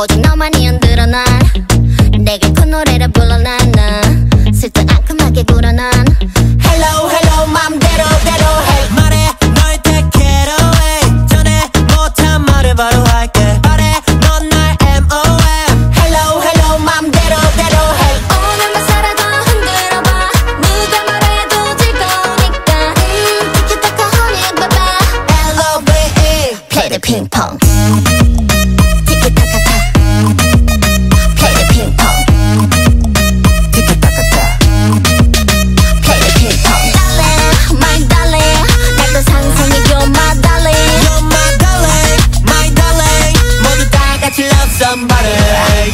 오직 너만이 흔들어 난 내게 그 노래를 불러 난난 슬쩍 앙큼하게 굴어 난 Hello hello 맘대로 대로 해. 말해 널 take it away 전에 못한 말을 바로 할게. 말해 넌 날 MOM Hello hello 맘대로 대로 해. 오늘만 살아도 흔들어봐. 누가 뭐래도 즐거우니까. 음 티키타카 honey baby L-O-V-E Play the ping pong love somebody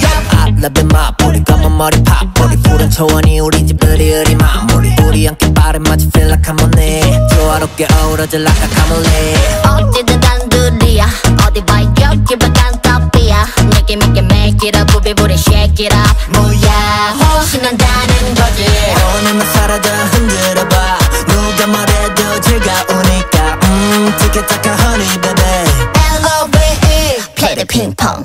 Yup. I love it my 뿌리 검은 머리 팝 우리 푸른 초원이 우리 집 으리으리 마무리 우리 함께 발을 맞춰 feel like I'm on it 조화롭게 어우러져 like a camellia 어디든 단둘이야 어디 봐 여기 top 이야 Make it make it make it up 부비부리 shake it up 뭐야 신난다는 거지 오늘만 살아도 흔들어봐 누가 뭐래도 즐거우니까 음 티켓타카 honey baby L-O-V-E Play the ping pong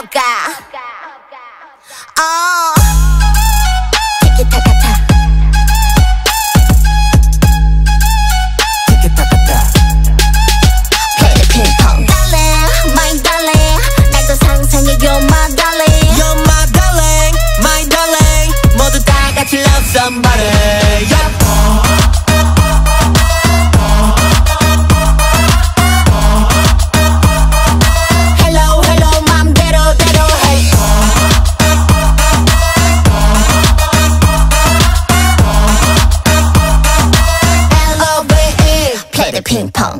loca 어 티키타카타 티켓타카타 Play the ping pong Darling my darling 날 또 상상해줘 my darling You're my darling my darling 모두 다 같이 love somebody 乒乓